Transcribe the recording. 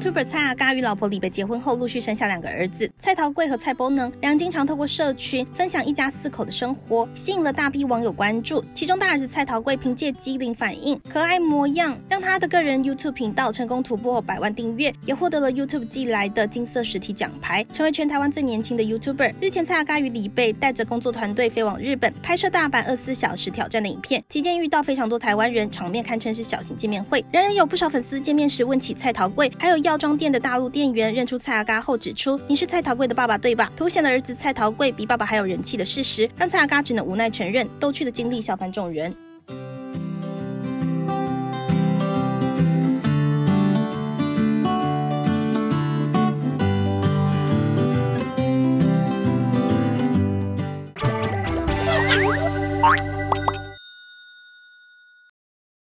YouTuber 蔡阿嘎与老婆李贝结婚后，陆续生下两个儿子蔡桃贵和蔡波能。两人经常透过社群分享一家四口的生活，吸引了大批网友关注。其中大儿子蔡桃贵凭借机灵反应、可爱模样，让他的个人 YouTube 频道成功突破百万订阅，也获得了 YouTube 寄来的金色实体奖牌，成为全台湾最年轻的 YouTuber。日前，蔡阿嘎与李贝带着工作团队飞往日本，拍摄大阪二十四小时挑战的影片，期间遇到非常多台湾人，场面堪称是小型见面会。然而，有不少粉丝见面时问起蔡桃贵，还有要药妆店的大陆店员认出蔡阿嘎后指出：“你是蔡桃贵的爸爸对吧？”凸显了儿子蔡桃贵比爸爸还有人气的事实，让蔡阿嘎只能无奈承认，逗趣的经历笑翻众人。